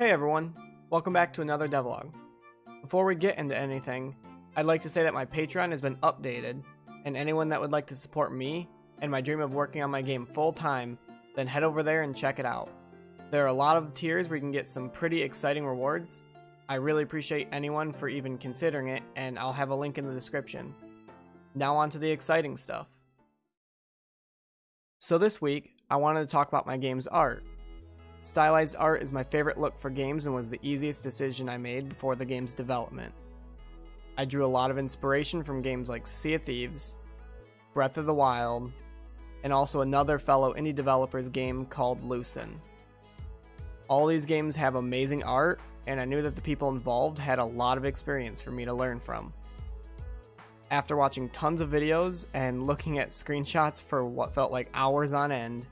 Hey everyone, welcome back to another devlog. Before we get into anything, I'd like to say that my Patreon has been updated, and anyone that would like to support me and my dream of working on my game full time, then head over there and check it out. There are a lot of tiers where you can get some pretty exciting rewards. I really appreciate anyone for even considering it, and I'll have a link in the description. Now on to the exciting stuff. So this week, I wanted to talk about my game's art. Stylized art is my favorite look for games and was the easiest decision I made before the game's development. I drew a lot of inspiration from games like Sea of Thieves, Breath of the Wild, and also another fellow indie developer's game called Lucen. All these games have amazing art, and I knew that the people involved had a lot of experience for me to learn from. After watching tons of videos and looking at screenshots for what felt like hours on end,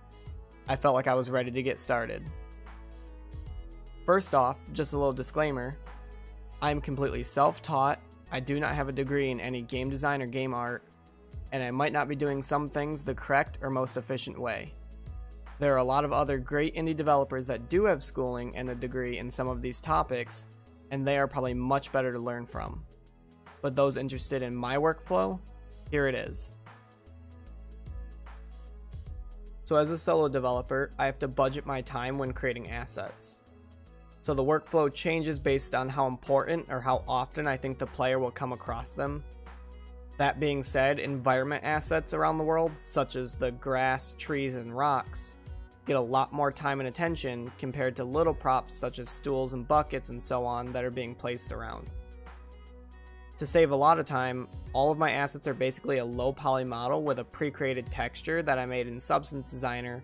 I felt like I was ready to get started. First off, just a little disclaimer I am completely self taught, I do not have a degree in any game design or game art, and I might not be doing some things the correct or most efficient way. There are a lot of other great indie developers that do have schooling and a degree in some of these topics, and they are probably much better to learn from. But those interested in my workflow, here it is. So, as a solo developer, I have to budget my time when creating assets. So, the workflow changes based on how important or how often I think the player will come across them. That being said, environment assets around the world, such as the grass, trees, and rocks, get a lot more time and attention compared to little props such as stools and buckets and so on that are being placed around. To save a lot of time, all of my assets are basically a low poly model with a pre-created texture that I made in Substance Designer,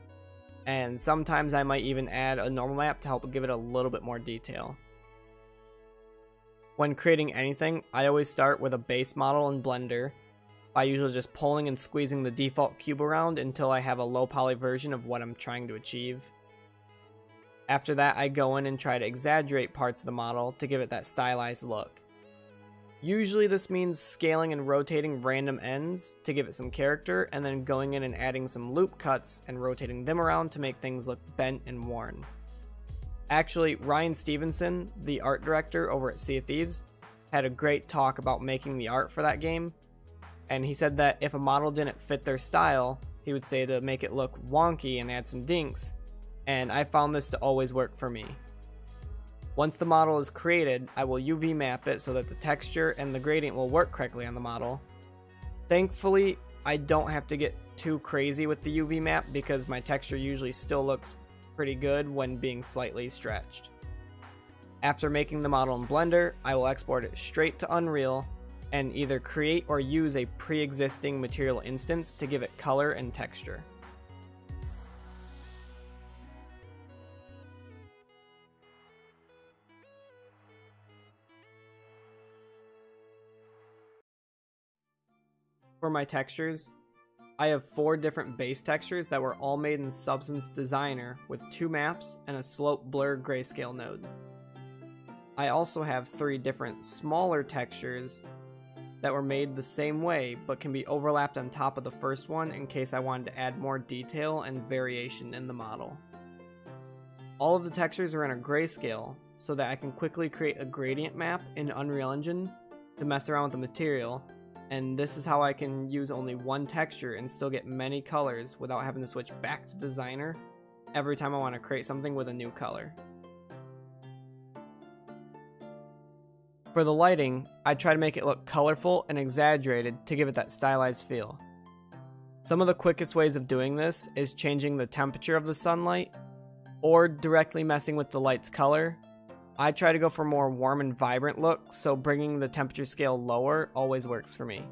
and sometimes I might even add a normal map to help give it a little bit more detail. When creating anything, I always start with a base model in Blender, by usually just pulling and squeezing the default cube around until I have a low poly version of what I'm trying to achieve. After that, I go in and try to exaggerate parts of the model to give it that stylized look. Usually this means scaling and rotating random ends to give it some character, and then going in and adding some loop cuts and rotating them around to make things look bent and worn. Actually, Ryan Stevenson, the art director over at Sea of Thieves, had a great talk about making the art for that game, and he said that if a model didn't fit their style, he would say to make it look wonky and add some dinks, and I found this to always work for me. Once the model is created, I will UV map it so that the texture and the gradient will work correctly on the model. Thankfully, I don't have to get too crazy with the UV map because my texture usually still looks pretty good when being slightly stretched. After making the model in Blender, I will export it straight to Unreal and either create or use a pre-existing material instance to give it color and texture. For my textures, I have four different base textures that were all made in Substance Designer with two maps and a slope blur grayscale node. I also have three different smaller textures that were made the same way but can be overlapped on top of the first one in case I wanted to add more detail and variation in the model. All of the textures are in a grayscale so that I can quickly create a gradient map in Unreal Engine to mess around with the material and this is how I can use only one texture and still get many colors without having to switch back to designer every time I want to create something with a new color. For the lighting, I try to make it look colorful and exaggerated to give it that stylized feel. Some of the quickest ways of doing this is changing the temperature of the sunlight, or directly messing with the light's color I try to go for more warm and vibrant look, so bringing the temperature scale lower always works for me.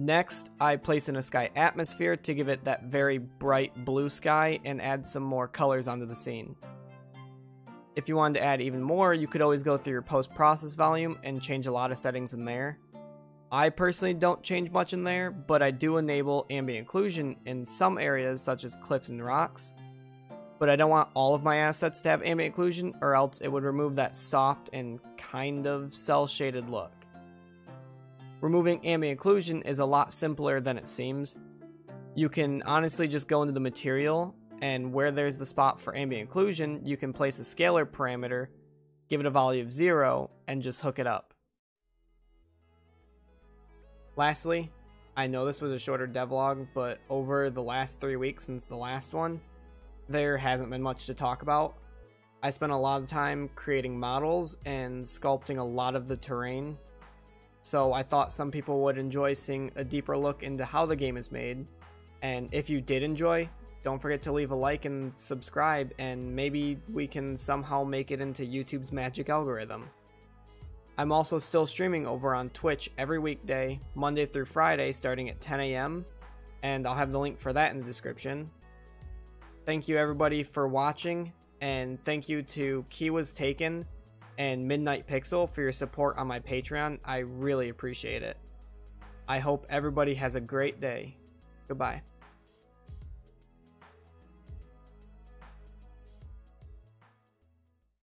Next, I place in a sky atmosphere to give it that very bright blue sky and add some more colors onto the scene. If you wanted to add even more, you could always go through your post-process volume and change a lot of settings in there. I personally don't change much in there, but I do enable ambient occlusion in some areas such as cliffs and rocks, but I don't want all of my assets to have ambient occlusion or else it would remove that soft and kind of cel shaded look. Removing ambient occlusion is a lot simpler than it seems. You can honestly just go into the material and where there's the spot for ambient occlusion, you can place a scalar parameter, give it a value of 0, and just hook it up. Lastly, I know this was a shorter devlog, but over the last three weeks since the last one, there hasn't been much to talk about. I spent a lot of time creating models and sculpting a lot of the terrain, so I thought some people would enjoy seeing a deeper look into how the game is made. And if you did enjoy, don't forget to leave a like and subscribe, and maybe we can somehow make it into YouTube's magic algorithm. I'm also still streaming over on Twitch every weekday, Monday through Friday, starting at 10 a.m., and I'll have the link for that in the description. Thank you everybody for watching, and thank you to Kiwa's Taken and Midnight Pixel for your support on my Patreon. I really appreciate it. I hope everybody has a great day. Goodbye.